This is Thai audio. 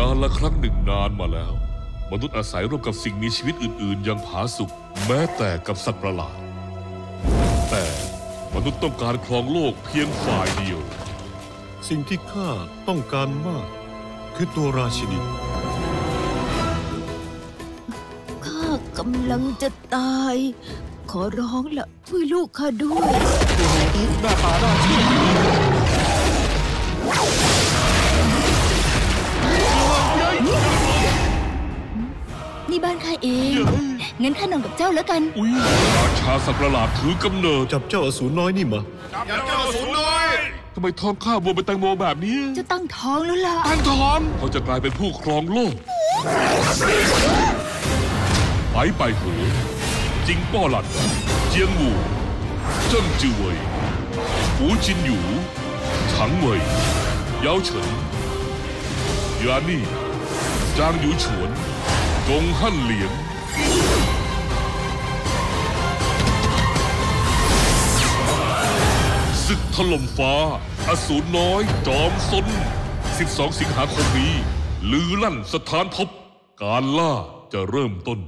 การละครั้งหนึ่งนานมาแล้ว มนุษย์อาศัยร่วมกับสิ่งมีชีวิตอื่น ๆ อย่างผาสุกแม้แต่กับสัตว์ประหลาด แต่มนุษย์ต้องการครองโลกเพียงฝ่ายเดียว สิ่งที่ข้าต้องการมาก คือตัวราชินีข้ากำลังจะตาย ขอร้องละช่วยลูกข้าด้วยหน้าตาน่า นี่บ้านข้าเองงั้นข้านอนกับเจ้าแล้วกันอุ้ยราชาสัตว์ประหลาดถือกำเนิดจับเจ้าอสูรน้อยนี่มาอย่าเจ้าสูนน้อยทำไมท้องข้าบวมเป็นแตงโมแบบนี้เจะตั้งท้องแล้วล่ะตั้งท้องเขาจะกลายเป็นผู้ครองโลกไปไปเหอจิงป้อหลันเจียงหมู่เจิ้งจือเวยหูจินหยูถังเวยเยาเฉินยานี่จางหยูฉวน กงฮั่นเหลียงศึกถล่มฟ้า อสูรน้อย จอมซน12 สิงหาคมนี้ลือลั่นสถานทบการล่าจะเริ่มต้น